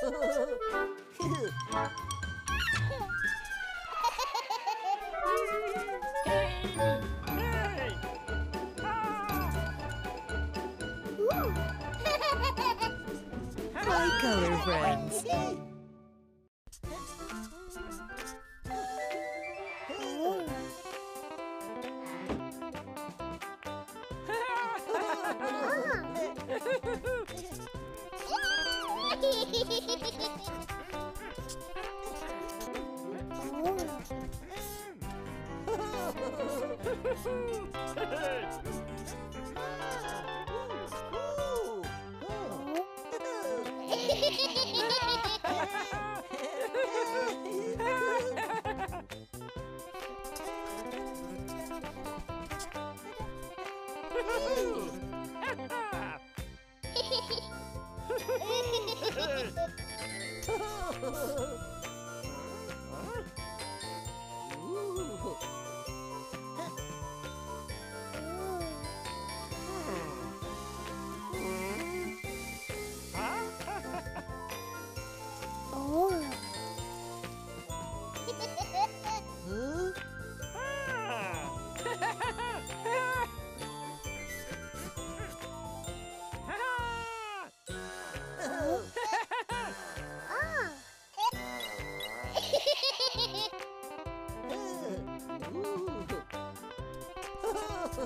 Hi, color friends. Woo! Ha ha ha ha!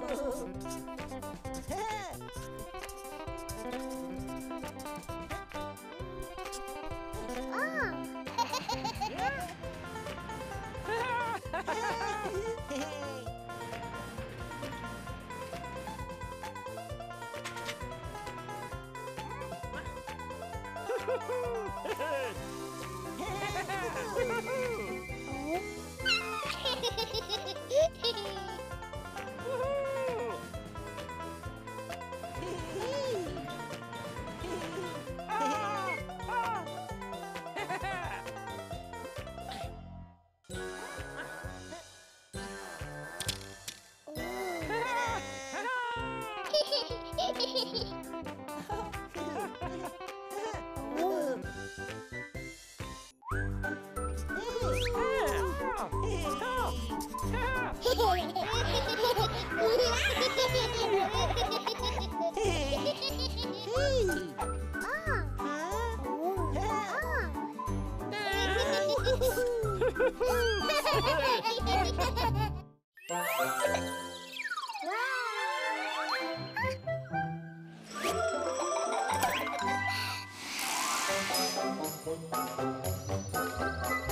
Woohoo! oh. Wow.